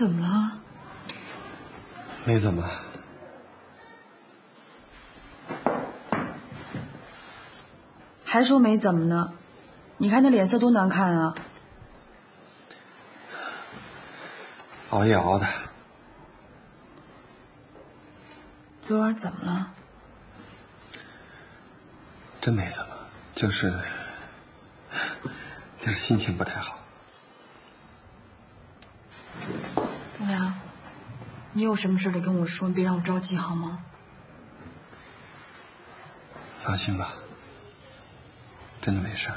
你怎么了？没怎么。还说没怎么呢？你看那脸色多难看啊！熬夜熬的。昨晚怎么了？真没怎么，就是，就是心情不太好。东阳，你有什么事得跟我说，别让我着急好吗？放心吧，真的没事。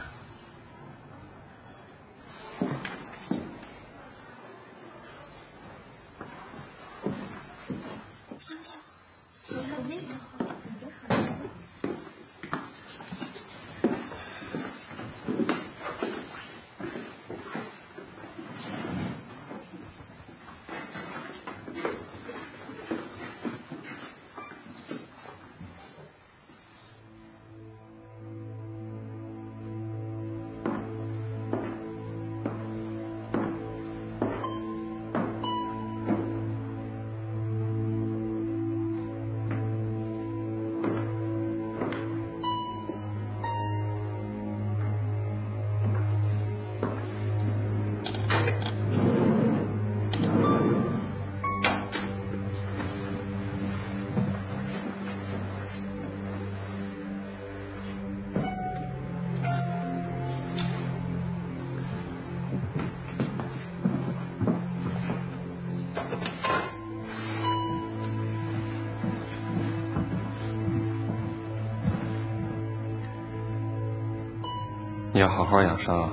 要好好养伤啊！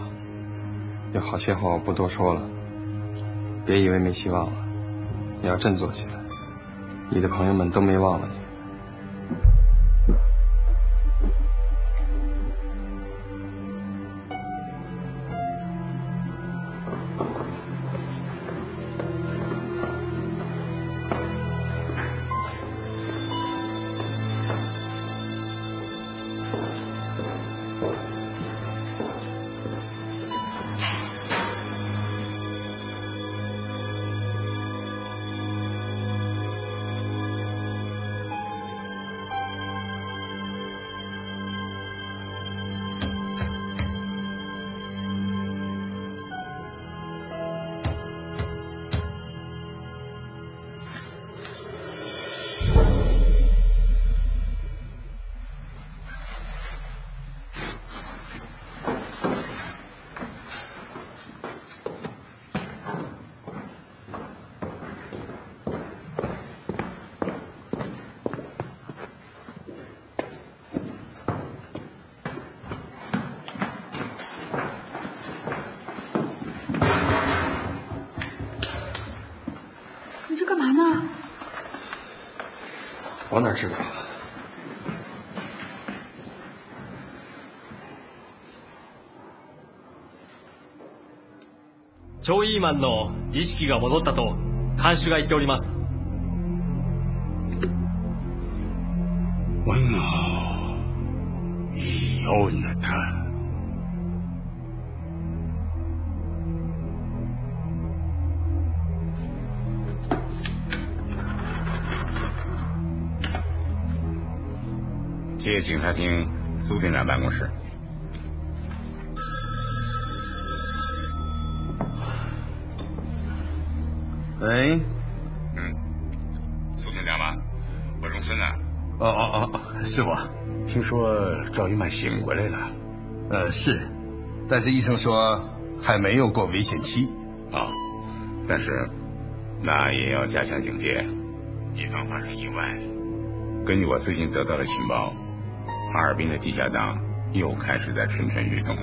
有好些话我不多说了，别以为没希望了，你要振作起来。你的朋友们都没忘了你。我哪知道？チョイーマンの意識が戻ったと看守が言っております。我脑已有了他。接警察厅苏厅长办公室。喂，嗯，苏厅长吗？我荣村啊。哦哦哦，是我。听说赵一曼醒过来了。呃，是，但是医生说还没有过危险期。啊，但是那也要加强警戒，以防发生意外。根据我最近得到的情报。哈尔滨的地下党又开始在蠢蠢欲动了。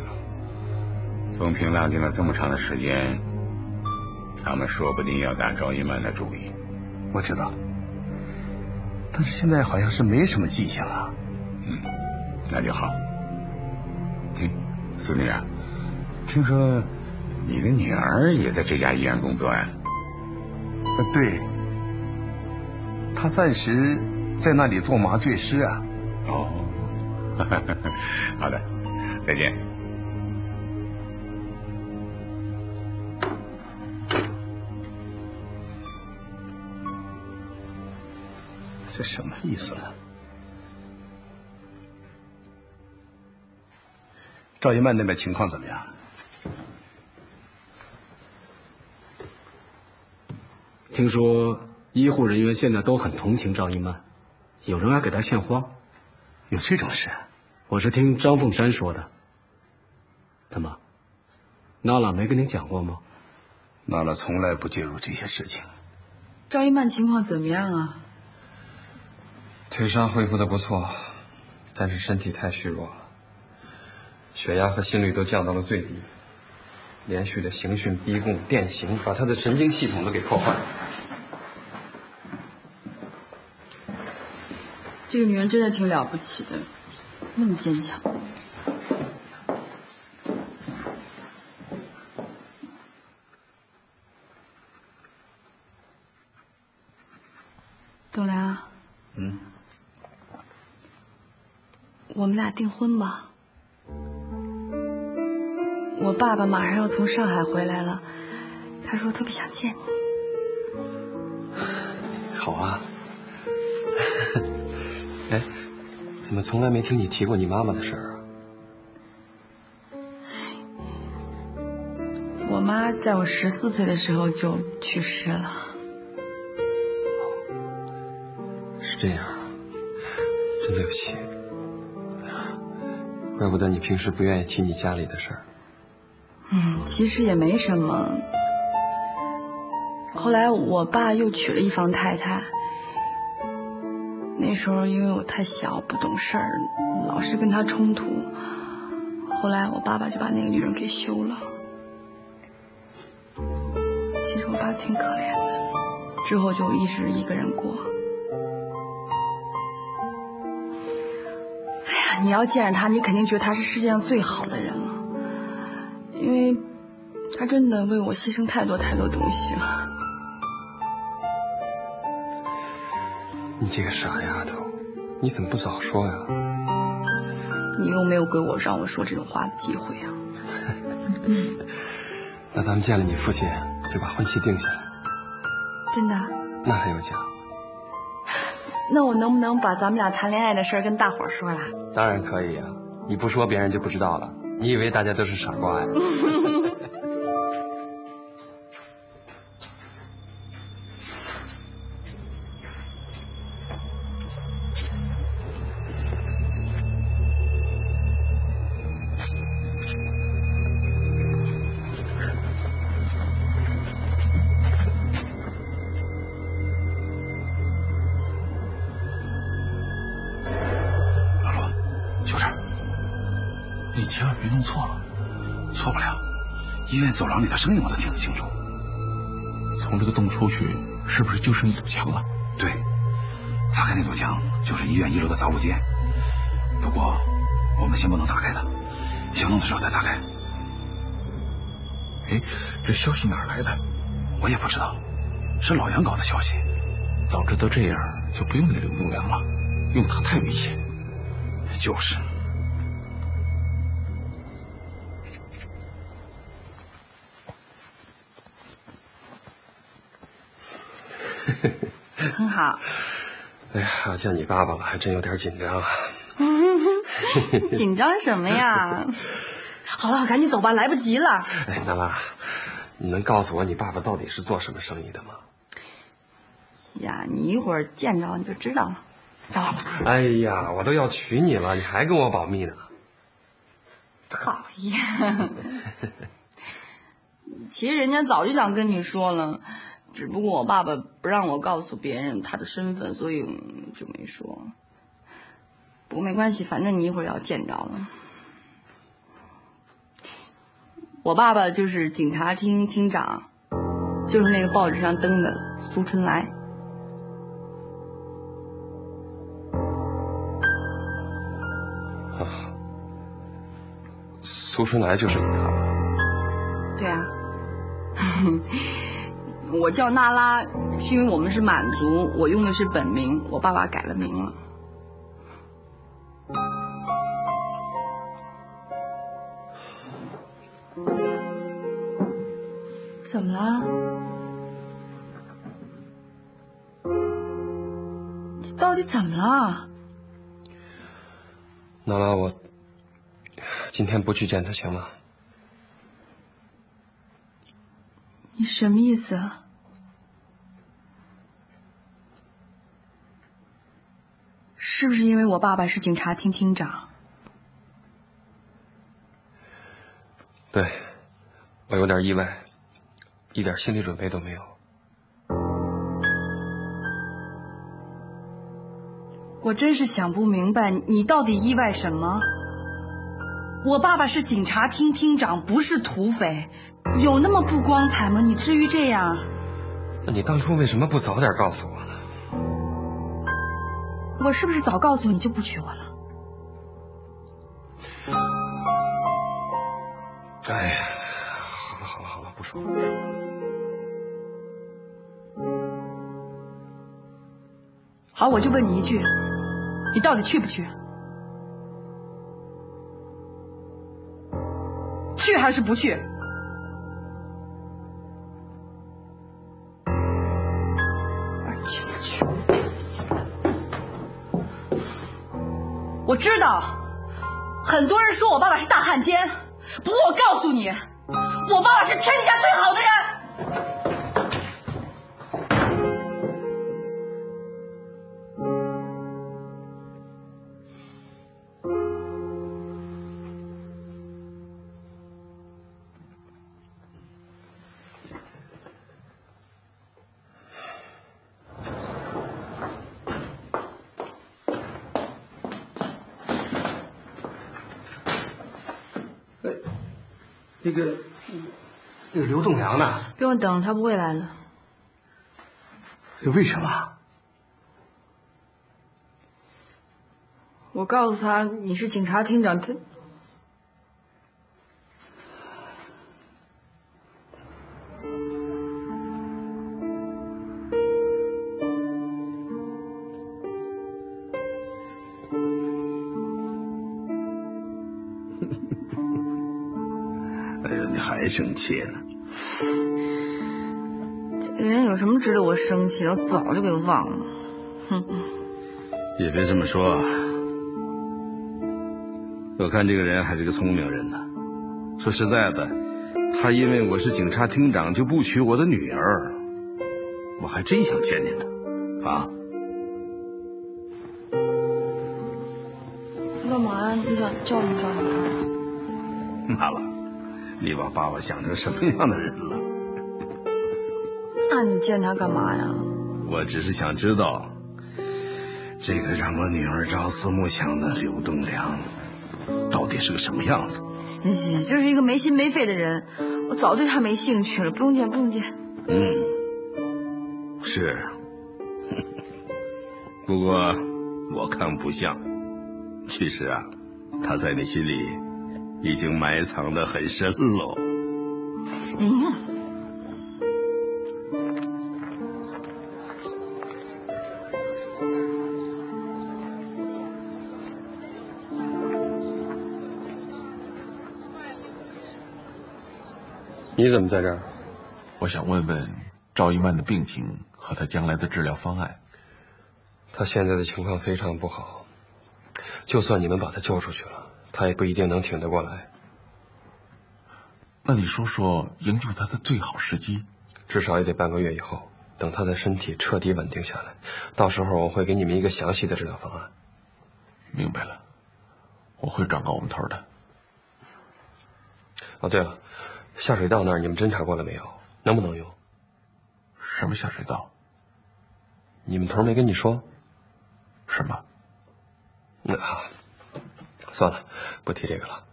风平浪静了这么长的时间，他们说不定要打赵一曼的主意。我知道，但是现在好像是没什么迹象啊。嗯，那就好。嗯，苏女啊，听说你的女儿也在这家医院工作呀？呃，对，她暂时在那里做麻醉师啊。哦。好的再见。这什么意思呢赵一曼那边情况怎么样？听说医护人员现在都很同情赵一曼有人还给她献花。有这种事我是听张凤山说的。怎么，娜拉没跟你讲过吗？娜拉从来不介入这些事情。赵一曼情况怎么样啊？腿伤恢复的不错，但是身体太虚弱了，血压和心率都降到了最低，连续的刑讯逼供、电刑，把他的神经系统都给破坏了。这个女人真的挺了不起的，那么坚强。董梁，嗯，我们俩订婚吧。我爸爸马上要从上海回来了，他说特别想见你。好啊。怎么从来没听你提过你妈妈的事儿啊？我妈在我十四岁的时候就去世了。是这样，真对不起。怪不得你平时不愿意提你家里的事儿。嗯，其实也没什么。后来我爸又娶了一房太太。那时候因为我太小不懂事儿，老是跟他冲突。后来我爸爸就把那个女人给休了。其实我爸挺可怜的，之后就一直一个人过。哎呀，你要见着他，你肯定觉得他是世界上最好的人了，因为他真的为我牺牲太多太多东西了。这个傻丫头，你怎么不早说呀？你又没有给我让我说这种话的机会啊！那咱们见了你父亲，就把婚期定下来。真的？那还有假？那我能不能把咱们俩谈恋爱的事跟大伙说了？当然可以呀！你不说，别人就不知道了。你以为大家都是傻瓜呀？千万别弄错了，错不了。医院走廊里的声音我都听得清楚。从这个洞出去，是不是就剩一堵墙了？对，砸开那堵墙就是医院一楼的杂物间。不过，我们先不能打开它，行动的时候再砸开。哎，这消息哪来的？我也不知道，是老杨搞的消息。早知道这样，就不用那刘栋梁了，用他太危险。就是。很好。哎呀，见你爸爸了，还真有点紧张啊。紧张什么呀？好了，赶紧走吧，来不及了。哎，娜拉，你能告诉我你爸爸到底是做什么生意的吗？呀，你一会儿见着你就知道了。走。哎呀，我都要娶你了，你还跟我保密呢？讨厌。其实人家早就想跟你说了。只不过我爸爸不让我告诉别人他的身份，所以就没说。不过没关系，反正你一会儿要见着了。我爸爸就是警察厅厅长，就是那个报纸上登的苏春来。啊，苏春来就是你爸爸？对啊。我叫娜拉，是因为我们是满族，我用的是本名，我爸爸改了名了。怎么了？你到到底怎么了？娜拉，我今天不去见他行吗？你什么意思啊？是不是因为我爸爸是警察厅厅长？对，我有点意外，一点心理准备都没有。我真是想不明白，你到底意外什么？我爸爸是警察厅厅长，不是土匪，有那么不光彩吗？你至于这样？那你当初为什么不早点告诉我呢？我是不是早告诉你就不娶我了？哎呀，好了好了好了，不说了不说了。好，我就问你一句，你到底去不去？去还是不去？去我知道，很多人说我爸爸是大汉奸，不过我告诉你，我爸爸是天底下最好的人。那个，那个刘栋梁呢？不用等，他不会来的。这为什么？我告诉他你是警察厅长，他生气呢？这个人有什么值得我生气的？我早就给他忘了。哼也别这么说，我看这个人还是个聪明人呢。说实在的，他因为我是警察厅长就不娶我的女儿，我还真想见见他，啊。你干嘛呀？你想叫你干嘛？妈了，你把爸爸想成什么样的人了？那你见他干嘛呀？我只是想知道，这个让我女儿朝思暮想的刘栋梁，到底是个什么样子？你就是一个没心没肺的人，我早对他没兴趣了。不用见，不用见。嗯，是。不过我看不像，其实啊，他在你心里已经埋藏的很深喽。哎呀，你怎么在这儿？我想问问赵一曼的病情和她将来的治疗方案。她现在的情况非常不好，就算你们把她救出去了，他也不一定能挺得过来。那你说说营救他的最好时机？至少也得半个月以后，等他的身体彻底稳定下来，到时候我会给你们一个详细的治疗方案。明白了，我会转告我们头的。哦，对了，下水道那儿你们侦查过了没有？能不能用？什么下水道？你们头没跟你说？什么？那好，算了，不提这个了。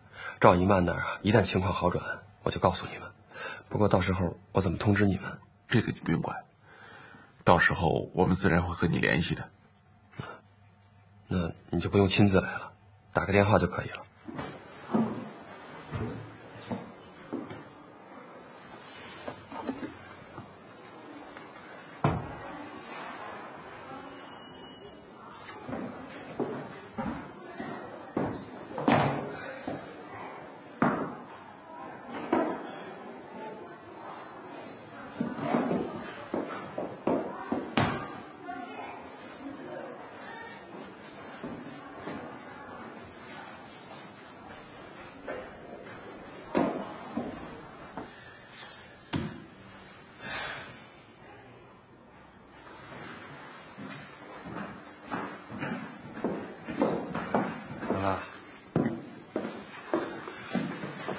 赵一曼那儿啊，一旦情况好转，我就告诉你们。不过到时候我怎么通知你们？这个你不用管，到时候我们自然会和你联系的。那你就不用亲自来了，打个电话就可以了。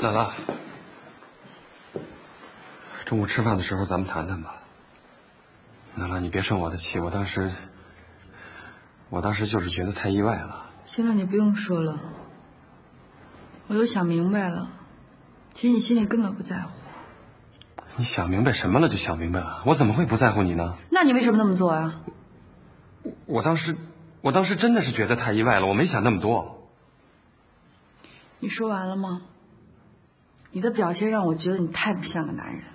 娜娜，中午吃饭的时候咱们谈谈吧。娜娜，你别生我的气，我当时，我当时就是觉得太意外了。行了，你不用说了，我都想明白了。其实你心里根本不在乎。你想明白什么了就想明白了，我怎么会不在乎你呢？那你为什么那么做啊？我我当时，我当时真的是觉得太意外了，我没想那么多。你说完了吗？你的表现让我觉得你太不像个男人了。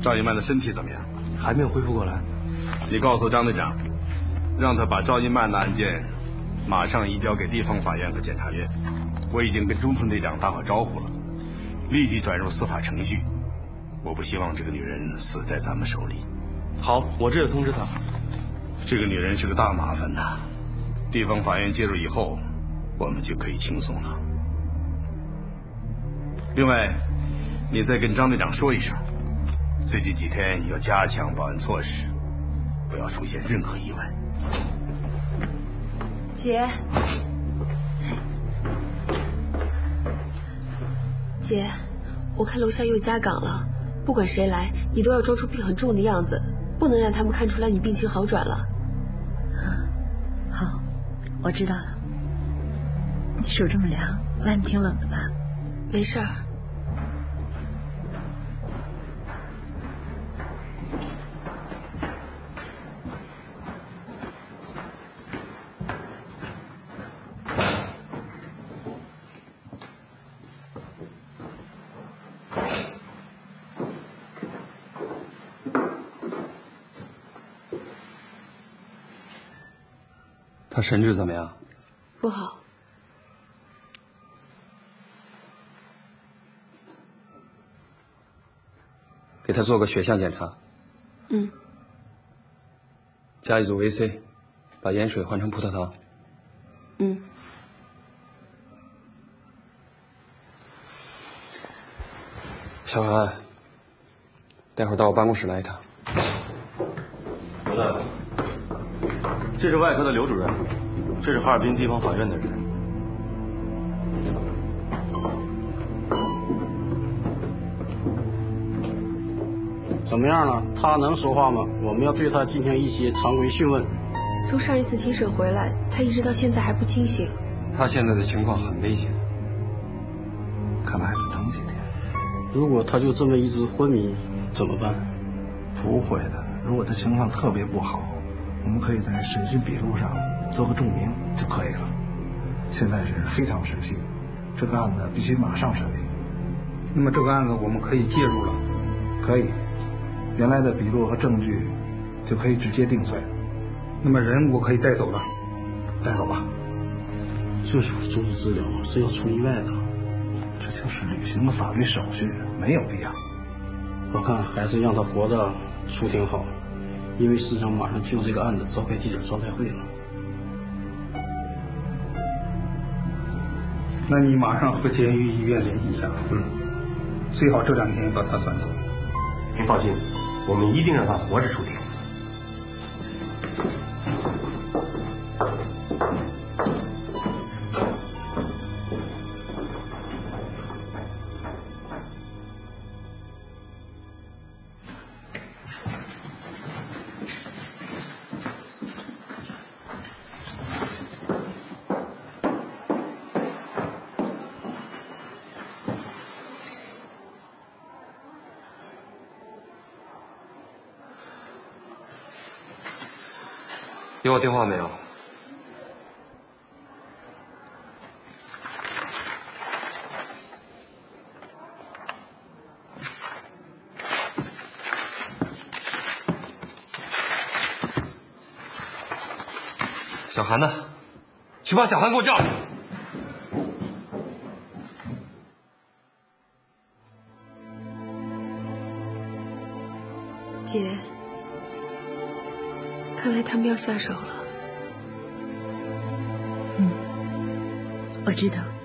赵一曼的身体怎么样？还没有恢复过来。你告诉张队长，让他把赵一曼的案件马上移交给地方法院和检察院。我已经跟中村队长打好招呼了，立即转入司法程序。我不希望这个女人死在咱们手里。好，我这就通知他。这个女人是个大麻烦呐，地方法院介入以后，我们就可以轻松了。另外，你再跟张队长说一声。最近几天要加强保安措施，不要出现任何意外。姐，姐，我看楼下又加岗了，不管谁来，你都要装出病很重的样子，不能让他们看出来你病情好转了。好，我知道了。你手这么凉，外面挺冷的吧？没事儿。他神志怎么样？不好。给他做个血象检查。嗯。加一组维 C，把盐水换成葡萄糖。嗯。小韩，待会儿到我办公室来一趟。刘大夫。这是外科的刘主任，这是哈尔滨地方法院的人。怎么样了？他能说话吗？我们要对他进行一些常规讯问。从上一次提审回来，他一直到现在还不清醒。他现在的情况很危险，看来还得等几天。如果他就这么一直昏迷，怎么办？不会的，如果他情况特别不好。我们可以在审讯笔录上做个注明就可以了。现在是非常时期，这个案子必须马上审理。那么这个案子我们可以介入了？可以，原来的笔录和证据就可以直接定罪。那么人我可以带走了，带走吧。这属重视治疗，是要出意外的。这就是履行的法律手续，没有必要。我看还是让他活着出庭好。因为市长马上就这个案子召开记者招待会了，那你马上和监狱医院联系一下，嗯，最好这两天把他转走。您放心，我们一定让他活着出庭。有我电话没有？小韩呢？去把小韩给我叫来。姐。他们要下手了。嗯我知道。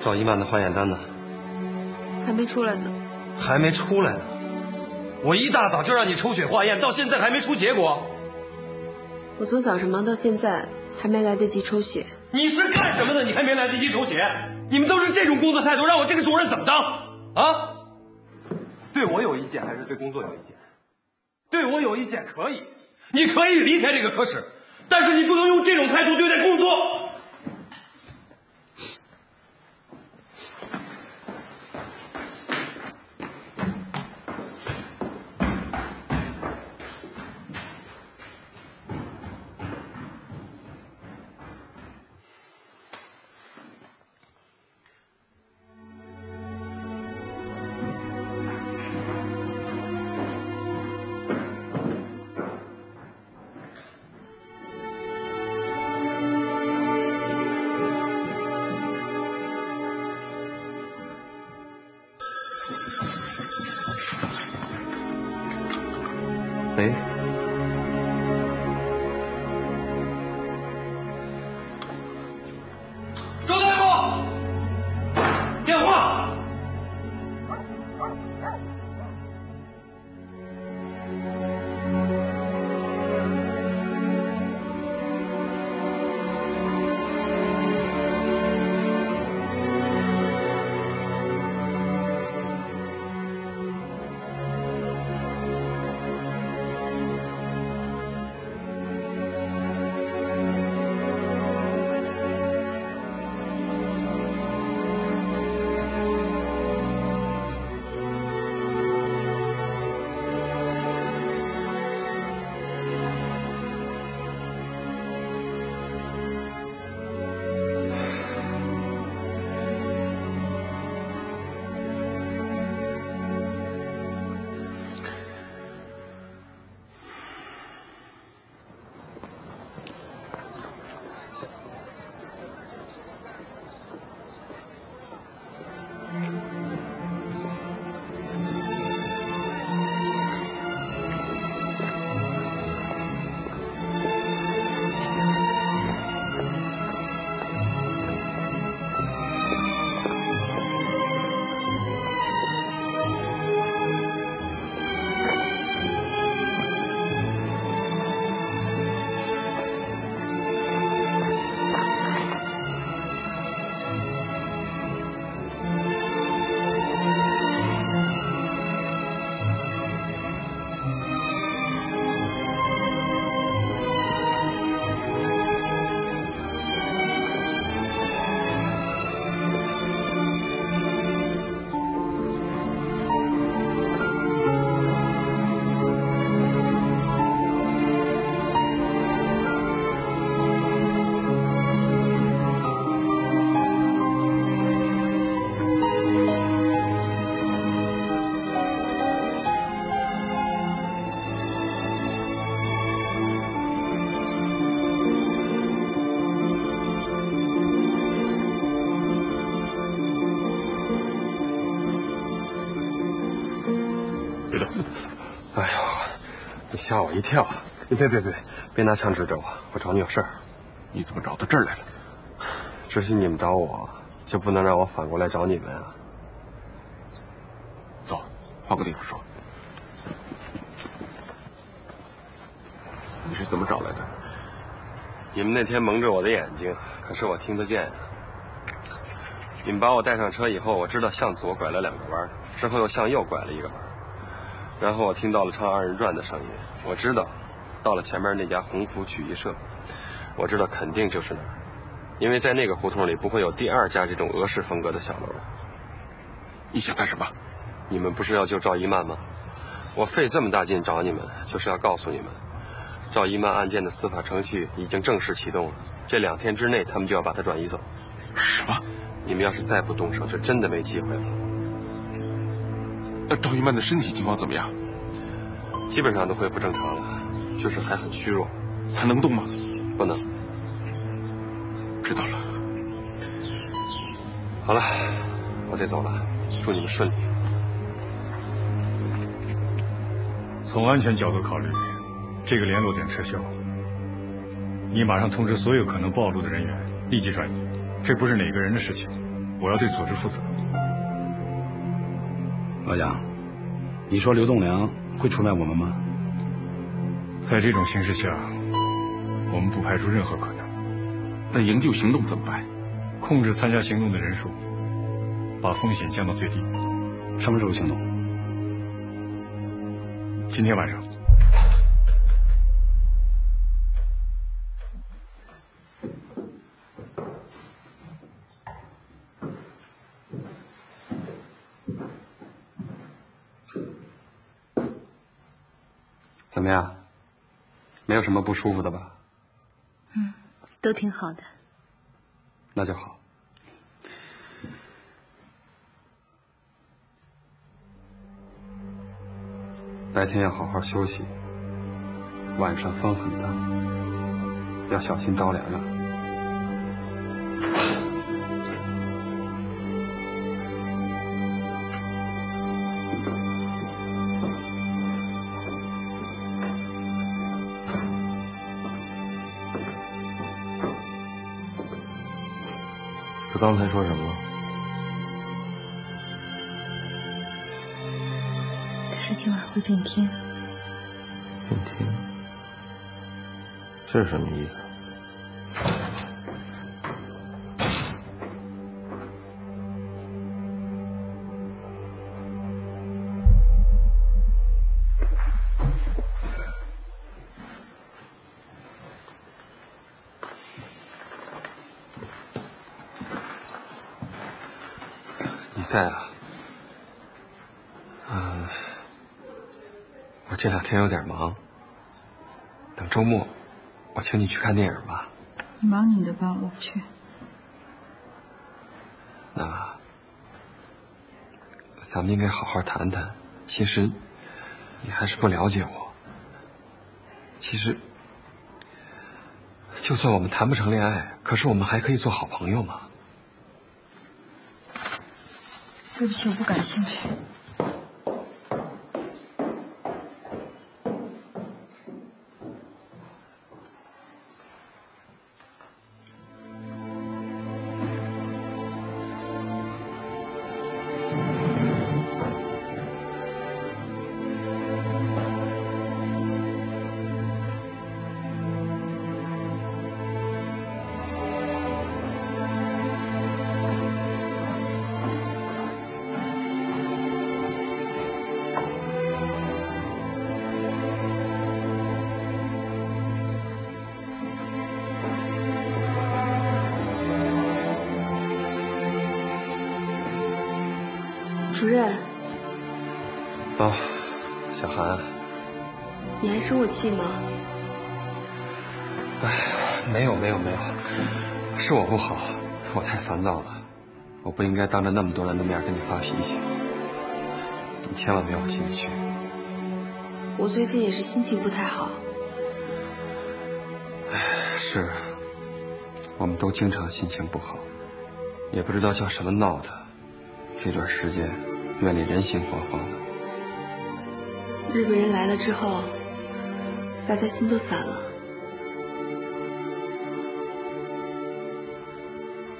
赵一曼的化验单呢？还没出来呢。还没出来呢。我一大早就让你抽血化验，到现在还没出结果。我从早上忙到现在，还没来得及抽血。你是干什么的？你还没来得及抽血？你们都是这种工作态度，让我这个主任怎么当？啊？对我有意见还是对工作有意见？对我有意见可以，你可以离开这个科室，但是你不能用这种态度对待工作。别动！哎呦，你吓我一跳！你别别别，别拿枪指着我，我找你有事儿。你怎么找到这儿来了？只许你们找我，就不能让我反过来找你们啊？走，换个地方说。你是怎么找来的？你们那天蒙着我的眼睛，可是我听得见。你们把我带上车以后，我知道向左拐了两个弯，之后又向右拐了一个弯，然后我听到了唱二人转的声音，我知道，到了前面那家鸿福曲艺社，我知道肯定就是那儿，因为在那个胡同里不会有第二家这种俄式风格的小楼。你想干什么？你们不是要救赵一曼吗？我费这么大劲找你们，就是要告诉你们，赵一曼案件的司法程序已经正式启动了，这两天之内他们就要把她转移走。什么？你们要是再不动手，就真的没机会了。赵一曼的身体情况怎么样？基本上都恢复正常了，就是还很虚弱。他能动吗？不能。知道了。好了，我得走了，祝你们顺利。从安全角度考虑，这个联络点撤销。你马上通知所有可能暴露的人员立即转移，这不是哪个人的事情，我要对组织负责。老杨，你说刘栋梁会出卖我们吗？在这种形势下，我们不排除任何可能。那营救行动怎么办？控制参加行动的人数，把风险降到最低。什么时候行动？今天晚上。没有什么不舒服的吧？嗯，都挺好的。那就好。白天要好好休息，晚上风很大，要小心着凉啊。他刚才说什么了？他说今晚会变天。变天？这是什么意思？在啊？嗯，我这两天有点忙，等周末我请你去看电影吧。你忙你的吧，我不去。那咱们应该好好谈谈。其实你还是不了解我。其实，就算我们谈不成恋爱，可是我们还可以做好朋友嘛。对不起，我不感兴趣。气吗？哎，没有没有没有，是我不好，我太烦躁了，我不应该当着那么多人的面跟你发脾气，你千万别往心里去。我最近也是心情不太好。哎，是，我们都经常心情不好，也不知道叫什么闹的，这段时间院里人心惶惶的。日本人来了之后，大家心都散了。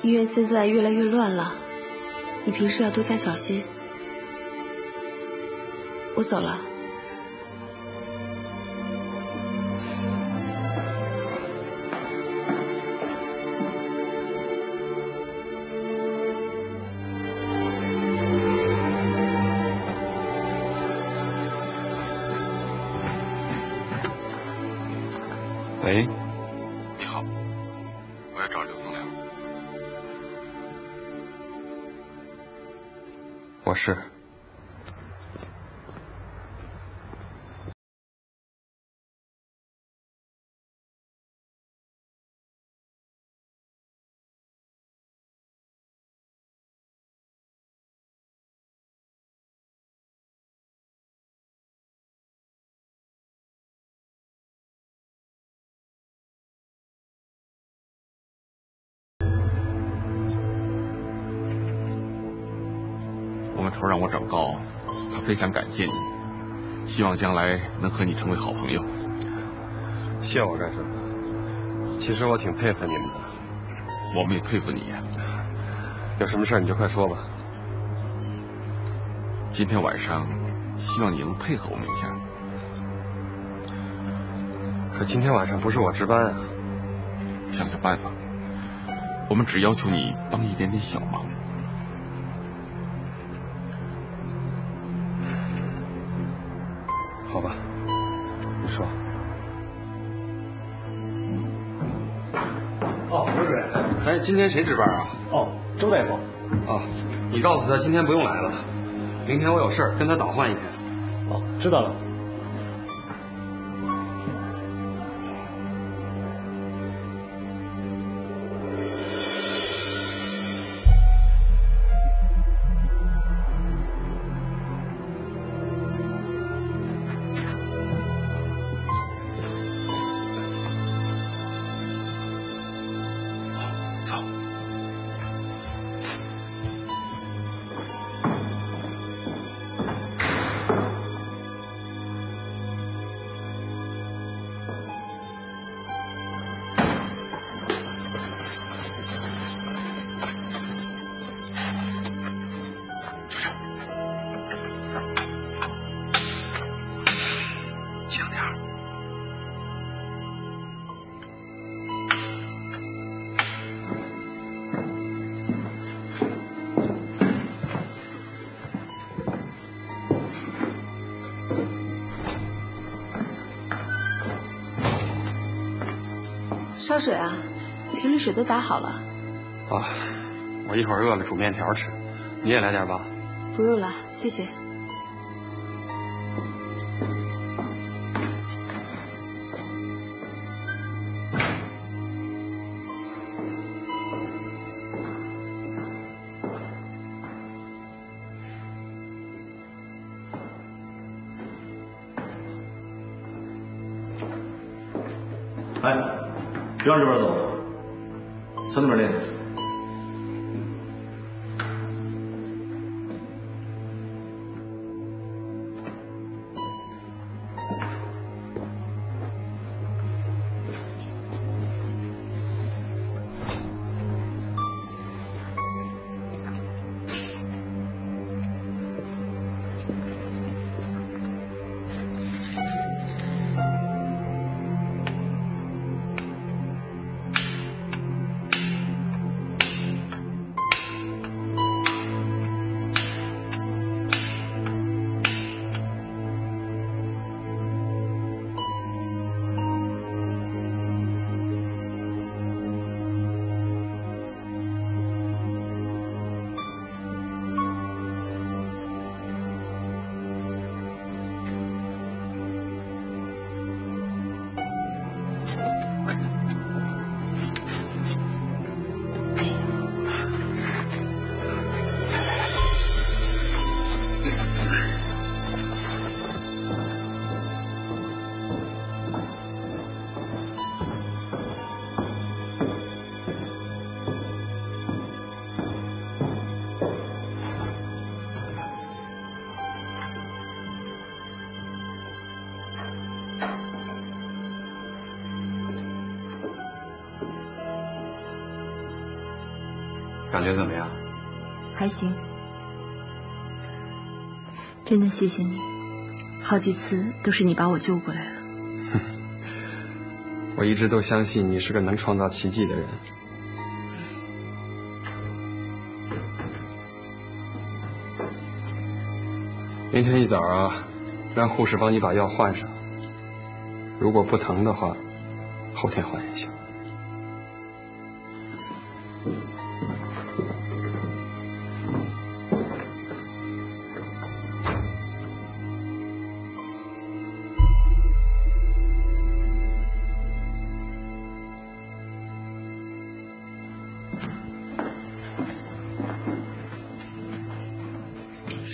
医院现在越来越乱了，你平时要多加小心。我走了。头让我长高，他非常感谢你，希望将来能和你成为好朋友。谢我干什么？其实我挺佩服你们的。我们也佩服你呀。有什么事你就快说吧。今天晚上，希望你能配合我们一下。可今天晚上不是我值班啊。想想办法。我们只要求你帮一点点小忙。哎，今天谁值班啊？哦，周大夫。哦，你告诉他今天不用来了，明天我有事跟他倒换一天。哦，知道了。烧水啊，瓶里水都打好了。啊，我一会儿饿了煮面条吃，你也来点吧。不用了，谢谢。哎，别往这边走，向那边练。感觉怎么样？还行，真的谢谢你，好几次都是你把我救过来了。我一直都相信你是个能创造奇迹的人。明天一早啊，让护士帮你把药换上。如果不疼的话，后天换也行。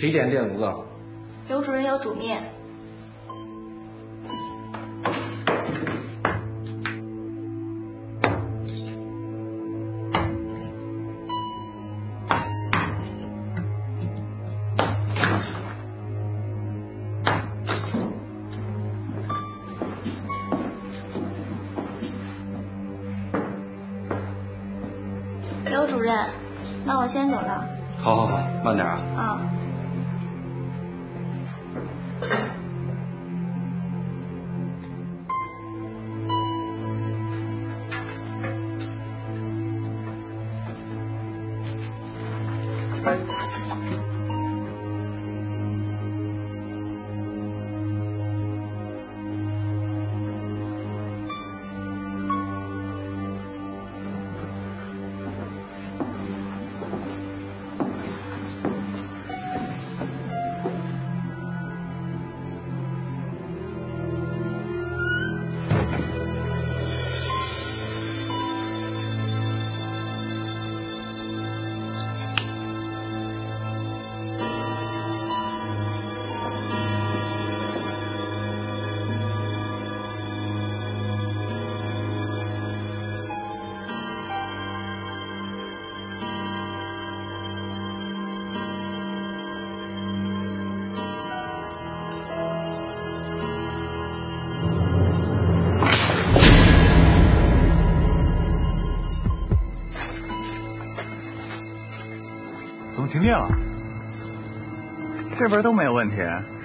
谁点电炉子？刘主任要煮面。怎么停电了？这边都没有问题，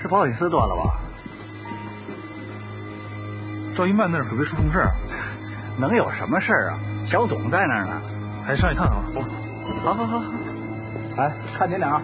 是不好意思断了吧？赵一曼那儿可别出什么事儿，能有什么事儿啊？小董在那儿呢，还上去看看吧。好好好好，哎，看紧点啊！